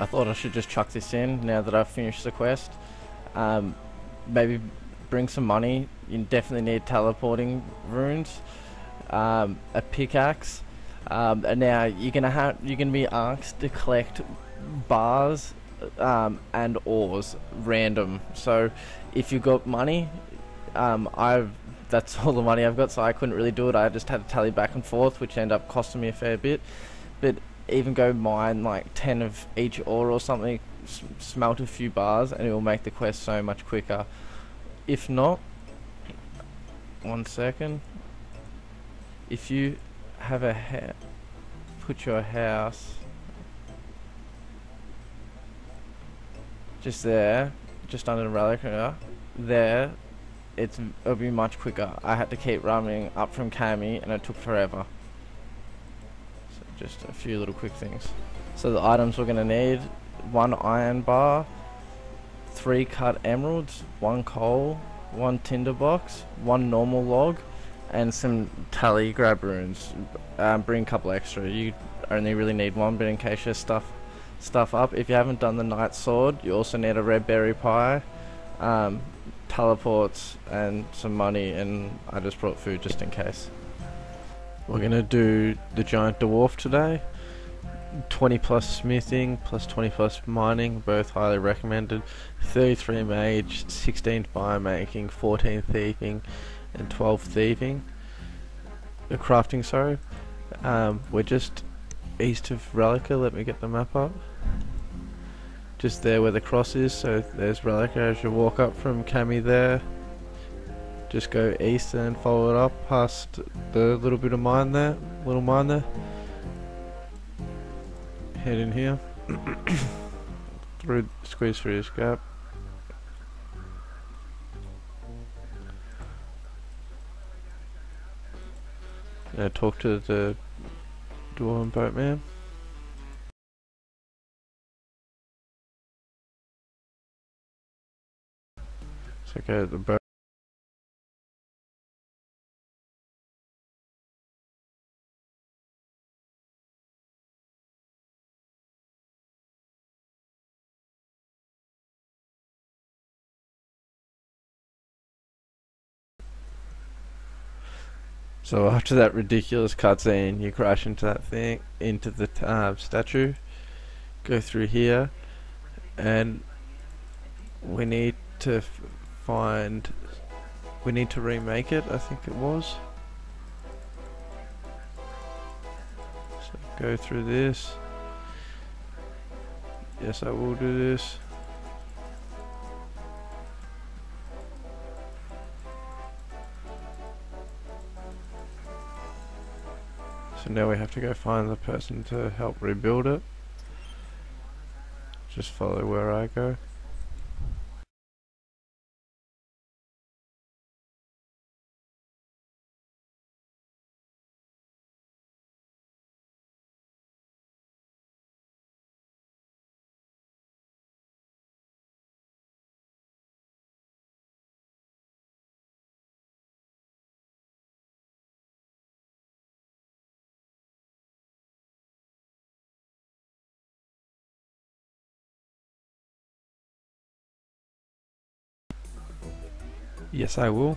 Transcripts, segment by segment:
I thought I should just chuck this in now that I've finished the quest. Um, maybe bring some money. You definitely need teleporting runes, um, a pickaxe, um, and now you're gonna have you're gonna be asked to collect bars um, and ores random. So if you've got money, um, I've that's all the money I've got, so I couldn't really do it. I just had to tally back and forth, which ended up costing me a fair bit. But even go mine like 10 of each ore or something, smelt a few bars, and it will make the quest so much quicker. If not, one second. If you have a put your house just there, just under the relic there, it's it'll be much quicker. I had to keep running up from Cami and it took forever. Just a few little quick things. So the items we're gonna need, one iron bar, three cut emeralds, one coal, one tinder box, one normal log, and some telegrab runes. Um, bring a couple extra. You only really need one, but in case you stuff stuff up. If you haven't done the knight sword, you also need a red berry pie. Um, teleports and some money and I just brought food just in case. We're gonna do the giant dwarf today. 20 plus smithing plus 20 plus mining, both highly recommended. 33 mage, 16 fire making, 14 thieving, and 12 thieving. The crafting, sorry. Um, we're just east of Rellekka. Let me get the map up just there where the cross is so there's Rellekka as you walk up from Cami there just go east and follow it up past the little bit of mine there little mine there. Head in here. Through squeeze through this gap now talk to the dwarven boatman Check out the boat. So after that ridiculous cutscene, you crash into that thing, into the uh, statue, go through here, and we need to find... We need to remake it, I think it was. So go through this. Yes, I will do this. Now we have to go find the person to help rebuild it. Just follow where I go. Yes, I will.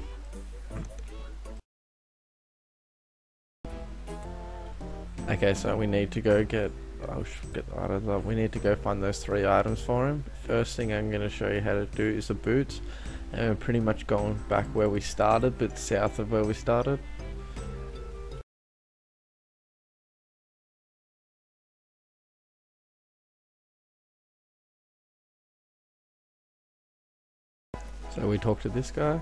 Okay, so we need to go get. Oh, I'll get the items up. We need to go find those three items for him. First thing I'm going to show you how to do is the boots. And we're pretty much going back where we started, but south of where we started. So we talk to this guy,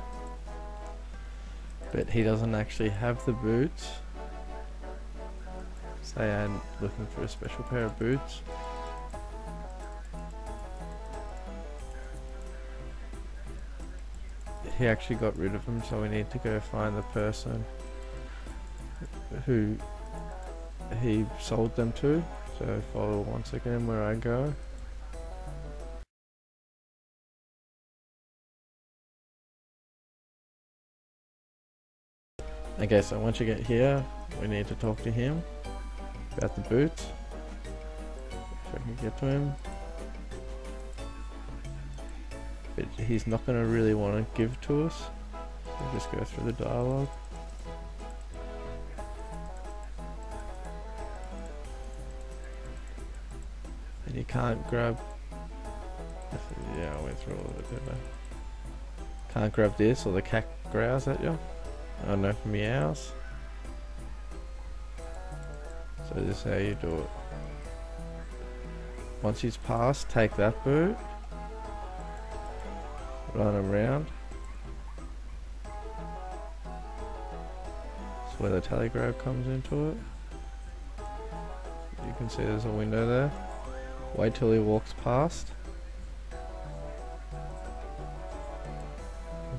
but he doesn't actually have the boots. Say I'm looking for a special pair of boots. He actually got rid of them, so we need to go find the person who he sold them to. So follow once again where I go. Okay, so once you get here, we need to talk to him about the boots. If I can get to him. but he's not going to really want to give to us. So just go through the dialogue. And you can't grab. Yeah, I went through all of it, didn't I? Can't grab this or the cat growls at you. Oh no, meows. So this is how you do it. Once he's passed, take that boot. Run around. That's where the telegrab comes into it. You can see there's a window there. Wait till he walks past.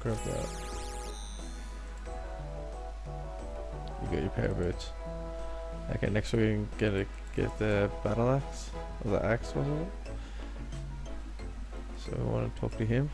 Grab that. Got your pair of boots. Okay, next we can get a get the battle axe or the axe was it? So we want to talk to him.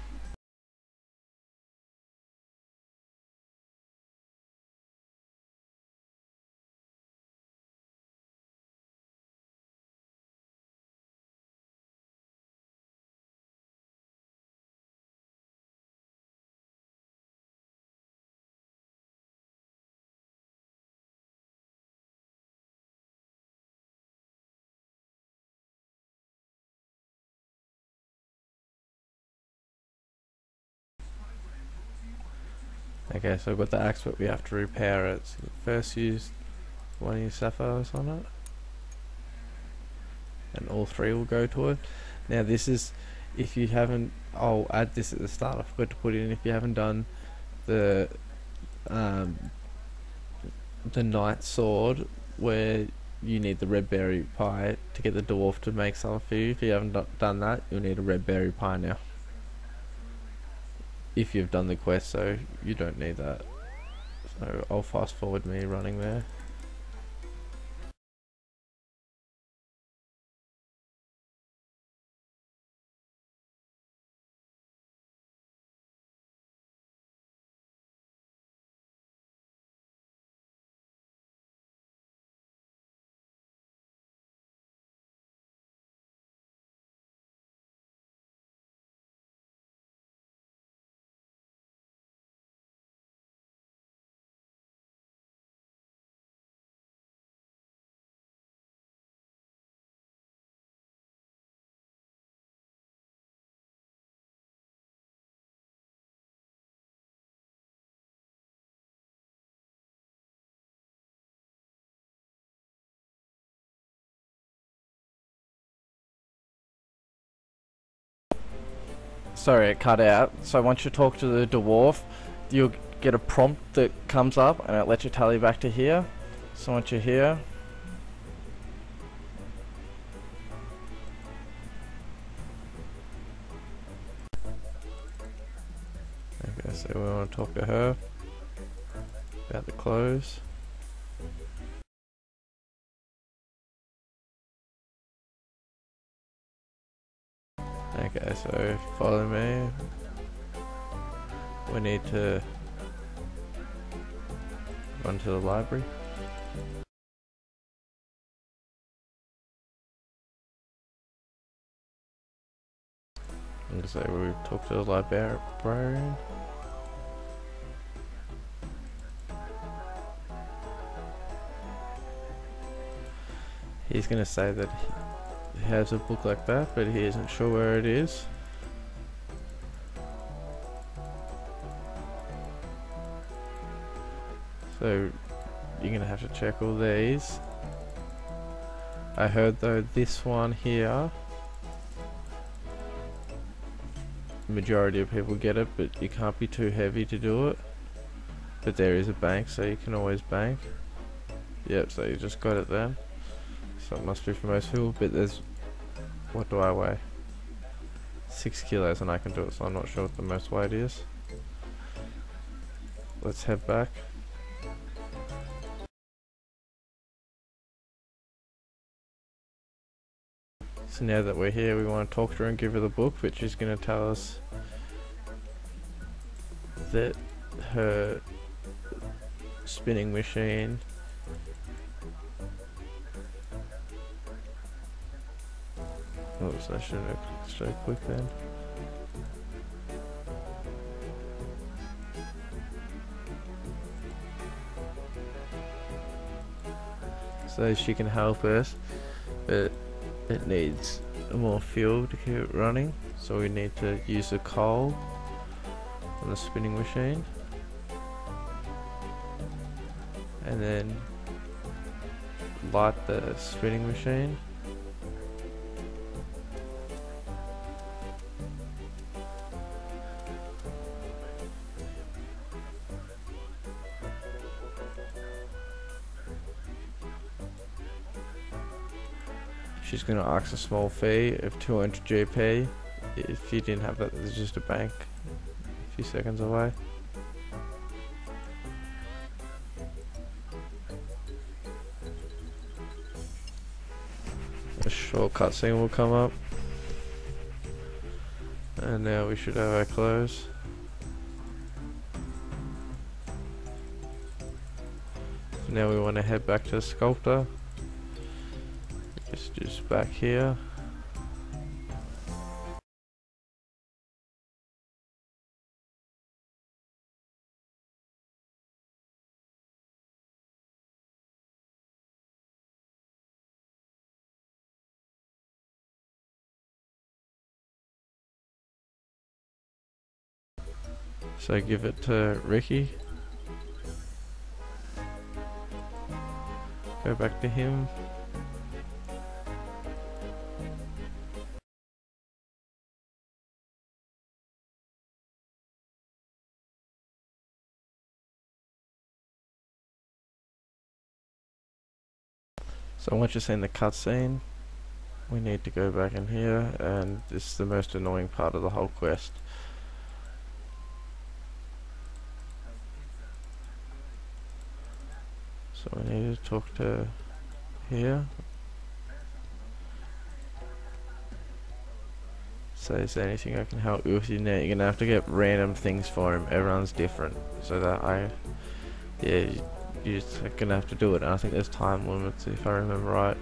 Okay, so we've got the axe, but we have to repair it. So first use one of your sapphires on it. And all three will go to it. Now this is, if you haven't, I'll add this at the start, I forgot to put in, if you haven't done the, um, the knight sword, where you need the red berry pie to get the dwarf to make some for you. If you haven't done that, you'll need a red berry pie now if you've done the quest, so you don't need that. So I'll fast forward me running there. Sorry, it cut out. So once you talk to the dwarf, you'll get a prompt that comes up and it lets you tally back to here. So once you're here, Okay, so we want to talk to her about the clothes. So follow me. We need to run to the library. I'm gonna say we talk to the librarian. He's gonna say that has a book like that, but he isn't sure where it is. So you're gonna have to check all these. I heard though this one here, majority of people get it, but you can't be too heavy to do it. But there is a bank, so you can always bank. Yep, so you just got it then. So it must be for most people, but there's what do I weigh? Six kilos and I can do it, so I'm not sure what the most weight is. Let's head back. So now that we're here, we want to talk to her and give her the book, which is going to tell us that her spinning machine Oops, I should have should I quick then. So she can help us, but it needs more fuel to keep it running. So we need to use the coal on the spinning machine. And then light the spinning machine She's gonna ask a small fee of 200 JP. If you didn't have that, there's just a bank a few seconds away. A short cutscene will come up. And now we should have our clothes. Now we want to head back to the sculptor. Just, just back here. So give it to Riki. Go back to him. So once you've seen the cutscene, we need to go back in here and this is the most annoying part of the whole quest. So we need to talk to here. So is there anything I can help you with you now? You're gonna have to get random things for him. Everyone's different. So that I yeah you're just gonna have to do it. And I think there's time limits if I remember right.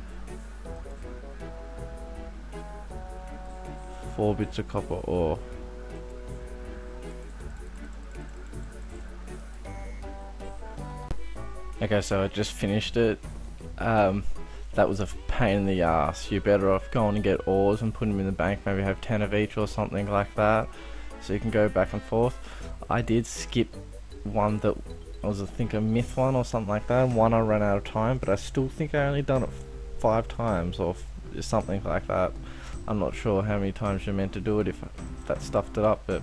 Four bits of copper ore. Okay, so I just finished it. Um, that was a pain in the ass. You're better off going and get ores and putting them in the bank. Maybe have 10 of each or something like that. So you can go back and forth. I did skip one that was, I think, a myth one or something like that. One I ran out of time, but I still think I only done it five times or something like that. I'm not sure how many times you're meant to do it if that stuffed it up, but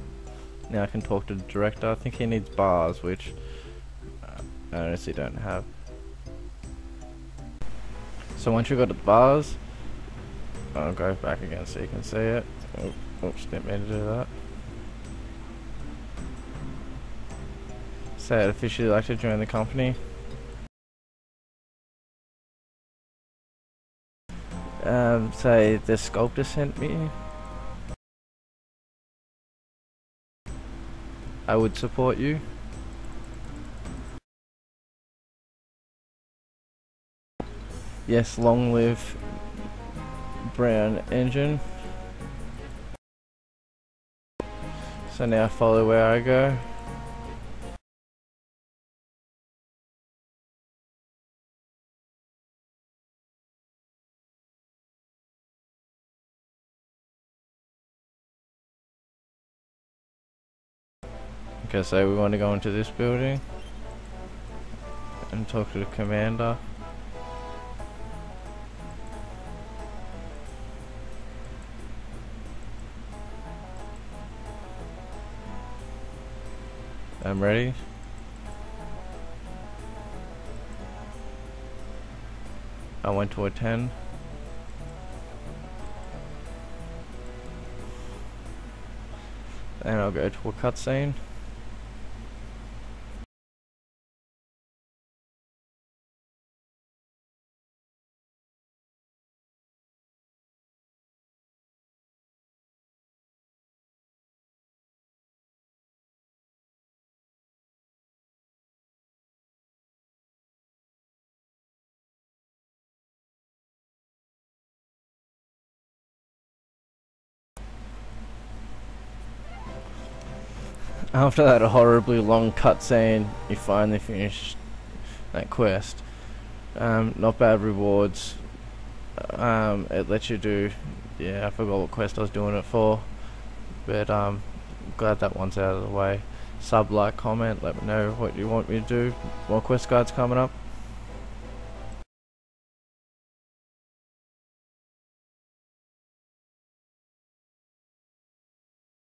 now I can talk to the director. I think he needs bars, which uh, I honestly don't have. So once you've got the bars, I'll go back again so you can see it. Oh, oops, didn't mean to do that. Say I'd officially like to join the company. Um, say the sculptor sent me. I would support you. Yes, long live brown engine. So now follow where I go. Okay, so we want to go into this building and talk to the commander. I'm ready. I went to a 10. And I'll go to a cutscene. After that horribly long cutscene, you finally finish that quest. Um, not bad rewards. Um, it lets you do. Yeah, I forgot what quest I was doing it for, but um, glad that one's out of the way. Sub, like, comment, let me know what you want me to do. More quest guides coming up.